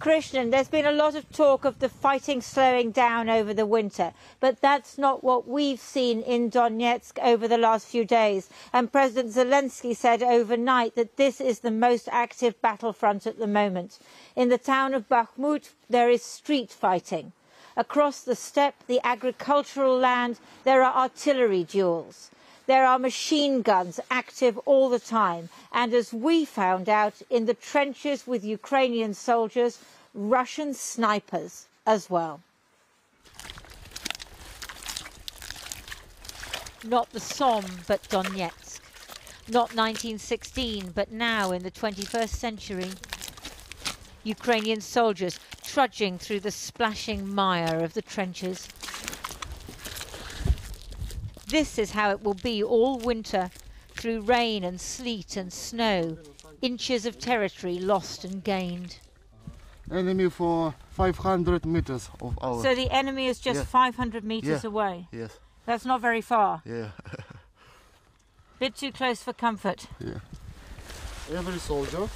Krishnan, there's been a lot of talk of the fighting slowing down over the winter, but that's not what we've seen in Donetsk over the last few days. And President Zelensky said overnight that this is the most active battlefront at the moment. In the town of Bakhmut, there is street fighting. Across the steppe, the agricultural land, there are artillery duels. There are machine guns active all the time. And as we found out, in the trenches with Ukrainian soldiers, Russian snipers as well. Not the Somme, but Donetsk. Not 1916, but now in the 21st century. Ukrainian soldiers trudging through the splashing mire of the trenches. This is how it will be all winter, through rain and sleet and snow, inches of territory lost and gained. Enemy for 500 meters of our. So the enemy is just Yeah. 500 meters Yeah. away. yes, That's not very far. yeah, Bit too close for comfort. yeah. Every soldier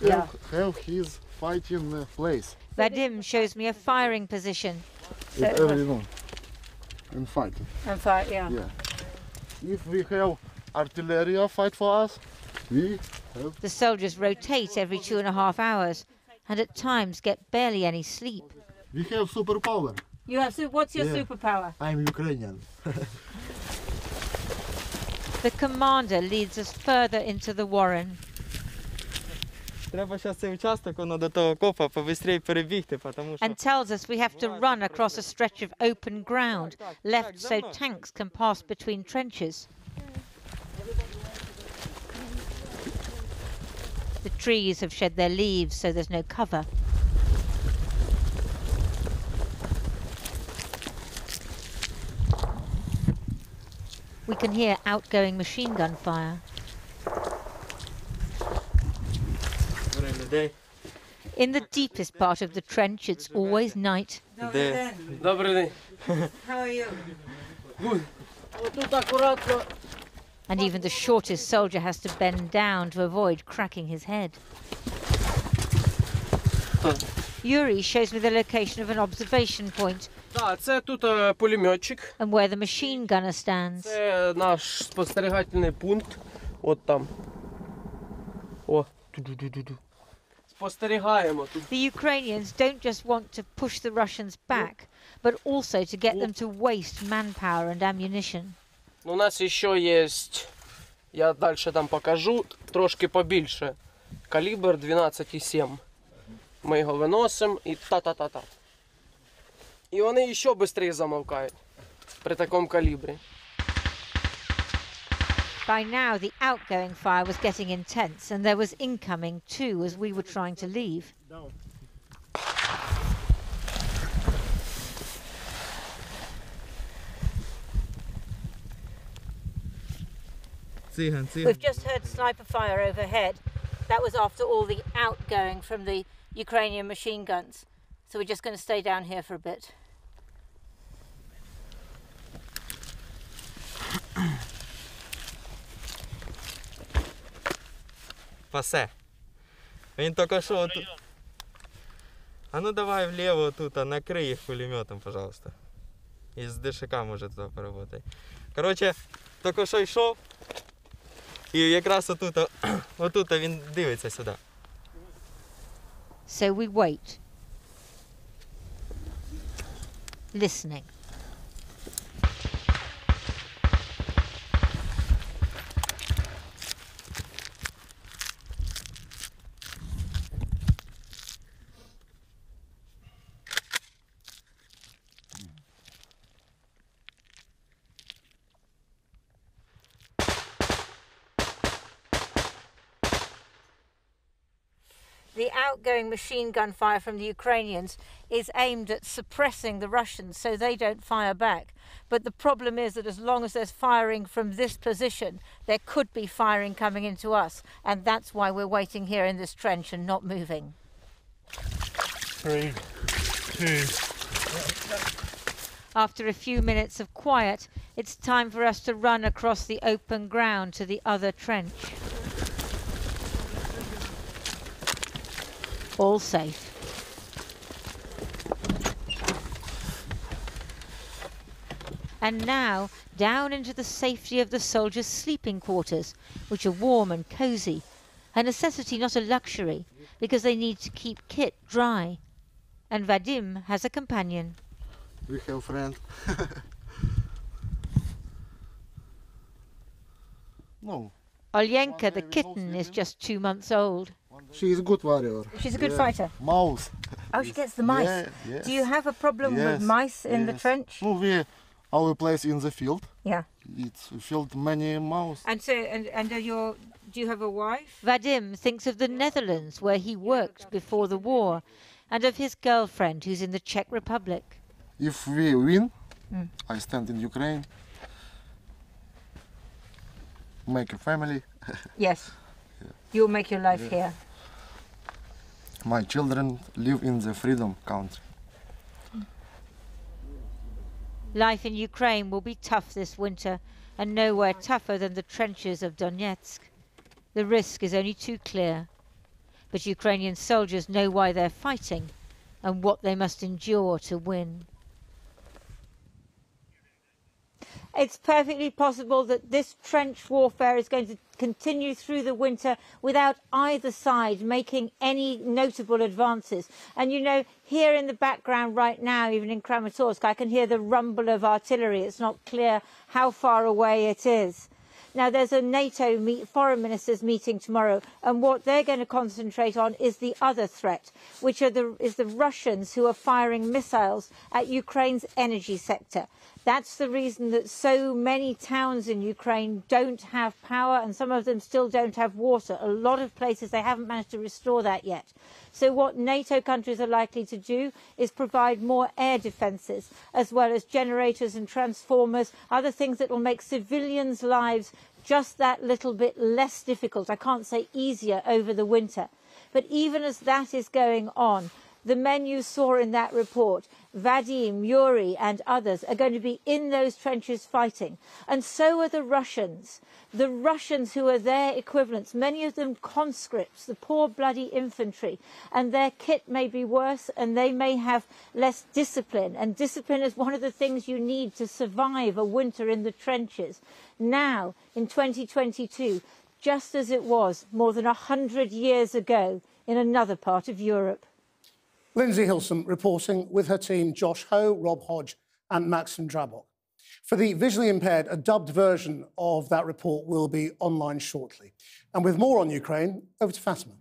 Yeah. have, have his fighting uh, place. Vadim shows me a firing position. in every room. And fighting. And fire, yeah. Yeah. If we have artillery fight for us, we have. The soldiers rotate every two and a half hours and at times get barely any sleep. We have superpower. You have what's your Yeah. superpower? I'm Ukrainian. The commander leads us further into the warren. Треба зараз цей участок, воно до того копа, побистрій перебігти, тому що... and tells us we have to run across a stretch of open ground left so tanks can pass between trenches. The trees have shed their leaves, so there's no cover. We can hear outgoing machine gun fire. Збирай людей. In the deepest part of the trench, it's always night. Де? Добрий день. And even the shortest soldier has to bend down to avoid cracking his head. Yuri shows me the location of an observation point Так, це тут е, пулеметчик. and where the machine gunner stands. Це наш спостерігательний пункт. От там. О. Ту-ду-ду-ду-ду. Спостерігаємо тут. The Ukrainians don't just want to push the Russians back, but also to get them to waste manpower and ammunition. У нас ще є. Я далі там покажу. Трошки побільше. Калібр 12,7. Ми його виносимо і та-та-та-та. І вони ще швидше замовкають. При такому калібрі. By now, the outgoing fire was getting intense, and there was incoming too as we were trying to leave. We've just heard sniper fire overhead. That was after all the outgoing from the Ukrainian machine guns. So we're just going to stay down here for a bit. Пасе. Він тільки що тут. А ну давай вліво тут, а накрий їх пулеметом, пожалуйста. І з ДШК може туди поработай. Коротше, тільки що йшов. І якраз отут, отут він дивиться сюди. So we wait. Listening. The outgoing machine gun fire from the Ukrainians is aimed at suppressing the Russians so they don't fire back. But the problem is that as long as there's firing from this position, there could be firing coming into us. And that's why we're waiting here in this trench and not moving. Three, two. After a few minutes of quiet, it's time for us to run across the open ground to the other trench. all safe. And now down into the safety of the soldiers' sleeping quarters, which are warm and cosy, a necessity not a luxury, because they need to keep Kit dry. And Vadim has a companion. We have a friend. no. Olyenka the kitten is just two months old she is a good warrior. She's a good Yeah. fighter. Mouse. Oh, she gets the mice. Yeah, yes. Do you have a problem with mice in the trench? No, we our place in the field. Yeah. It's filled many mouse. And so, and, and are your, do you have a wife? Vadim thinks of the Netherlands, where he worked before the war, and of his girlfriend, who's in the Czech Republic. If we win, Mm. I stand in Ukraine. Make a family. Yes. You'll make your life Yeah. here. My children live in the freedom country. Life in Ukraine will be tough this winter, and nowhere tougher than the trenches of Donetsk. The risk is only too clear. But Ukrainian soldiers know why they're fighting and what they must endure to win. It's perfectly possible that this trench warfare is going to continue through the winter without either side making any notable advances. And you know, here in the background right now, even in Kramatorsk, I can hear the rumble of artillery. It's not clear how far away it is. Now, there's a NATO meet, foreign ministers meeting tomorrow, and what they're going to concentrate on is the other threat, which are the, is the Russians who are firing missiles at Ukraine's energy sector. That's the reason that so many towns in Ukraine don't have power, and some of them still don't have water. A lot of places they haven't managed to restore that yet. So, what NATO countries are likely to do is provide more air defences, as well as generators and transformers, other things that will make civilians' lives just that little bit less difficult. I can't say easier over the winter. But even as that is going on, the men you saw in that report, Vadim, Yuri, and others, are going to be in those trenches fighting. And so are the Russians. The Russians who are their equivalents, many of them conscripts, the poor bloody infantry. And their kit may be worse and they may have less discipline. And discipline is one of the things you need to survive a winter in the trenches. Now, in 2022, just as it was more than a hundred years ago in another part of Europe. Lindsey Hilsum reporting with her team Josh Ho, Rob Hodge, and Maksym Drabok. For the visually impaired, a dubbed version of that report will be online shortly. And with more on Ukraine, over to Fatima.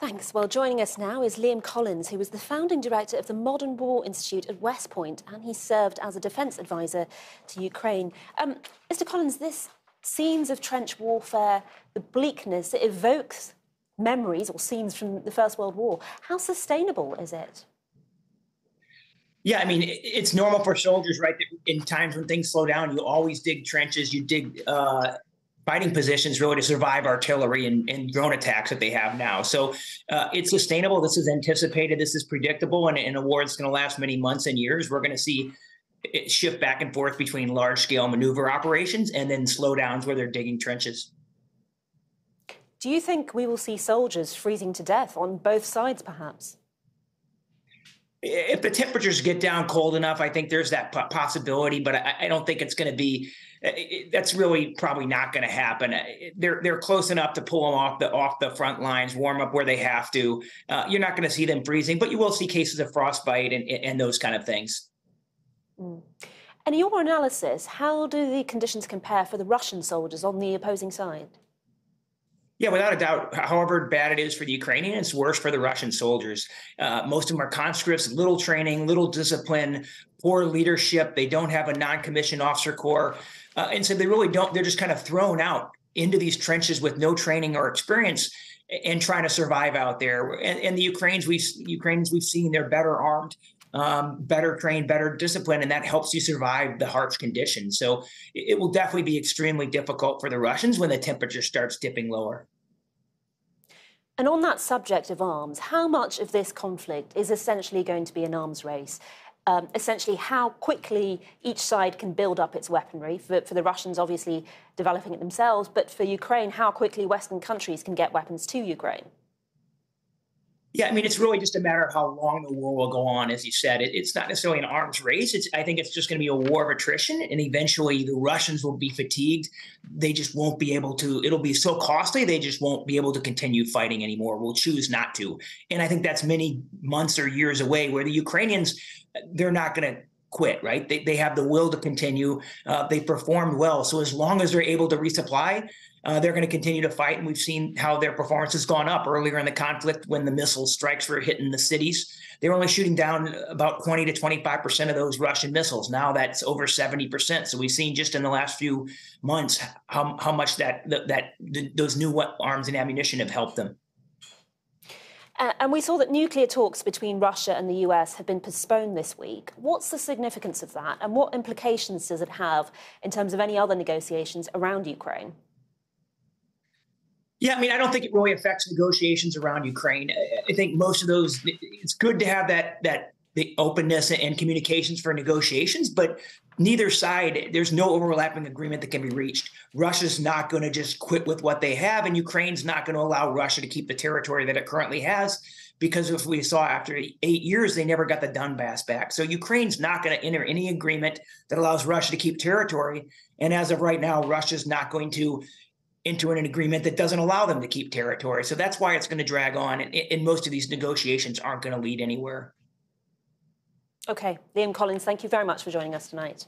Thanks. Well, joining us now is Liam Collins, who was the founding director of the Modern War Institute at West Point, and he served as a defence advisor to Ukraine. Um, Mr. Collins, this scenes of trench warfare, the bleakness, it evokes memories or scenes from the First World War. How sustainable is it? Yeah, I mean, it's normal for soldiers, right? In times when things slow down, you always dig trenches, you dig uh, fighting positions really to survive artillery and, and drone attacks that they have now. So uh, it's sustainable. This is anticipated. This is predictable. And in a war that's going to last many months and years, we're going to see it shift back and forth between large scale maneuver operations and then slowdowns where they're digging trenches. Do you think we will see soldiers freezing to death on both sides, perhaps? if the temperatures get down cold enough, I think there's that possibility, but I, I don't think it's going to be. uh, That's really probably not going to happen. Uh, They're they're close enough to pull them off the off the front lines, warm up where they have to. Uh, you're not going to see them freezing, but you will see cases of frostbite and, and those kind of things. And in your analysis, how do the conditions compare for the Russian soldiers on the opposing side? Yeah, without a doubt. However bad it is for the Ukrainians, it's worse for the Russian soldiers. Uh, most of them are conscripts, little training, little discipline, poor leadership. They don't have a non-commissioned officer corps, uh, and so they really don't. They're just kind of thrown out into these trenches with no training or experience and trying to survive out there. And, and the Ukrainians, we've Ukrainians we've seen they're better armed, um, better trained, better disciplined, and that helps you survive the harsh conditions. So it will definitely be extremely difficult for the Russians when the temperature starts dipping lower. And on that subject of arms, how much of this conflict is essentially going to be an arms race? Um, essentially, how quickly each side can build up its weaponry. For, for the Russians, obviously developing it themselves, but for Ukraine, how quickly Western countries can get weapons to Ukraine. Yeah, I mean, it's really just a matter of how long the war will go on. As you said, it, it's not necessarily an arms race. It's I think it's just going to be a war of attrition, and eventually the Russians will be fatigued. They just won't be able to. It'll be so costly. They just won't be able to continue fighting anymore. Will choose not to, and I think that's many months or years away. Where the Ukrainians, they're not going to quit. Right? They they have the will to continue. Uh, they performed well, so as long as they're able to resupply, uh, they're going to continue to fight. And we've seen how their performance has gone up earlier in the conflict when the missile strikes were hitting the cities. They were only shooting down about 20 to 25% of those Russian missiles. Now that's over 70%. So we've seen just in the last few months how, how much that, that, that those new arms and ammunition have helped them. And we saw that nuclear talks between Russia and the US have been postponed this week. What's the significance of that? And what implications does it have in terms of any other negotiations around Ukraine? Yeah, I mean, I don't think it really affects negotiations around Ukraine. I think most of those. It's good to have that that the openness and communications for negotiations, but neither side there's no overlapping agreement that can be reached. Russia's not going to just quit with what they have, and Ukraine's not going to allow Russia to keep the territory that it currently has. Because if we saw after eight years, they never got the Donbass back. So Ukraine's not going to enter any agreement that allows Russia to keep territory. And as of right now, Russia's not going to into an agreement that doesn't allow them to keep territory. So that's why it's going to drag on. And, and most of these negotiations aren't going to lead anywhere. Okay, Liam Collins, thank you very much for joining us tonight.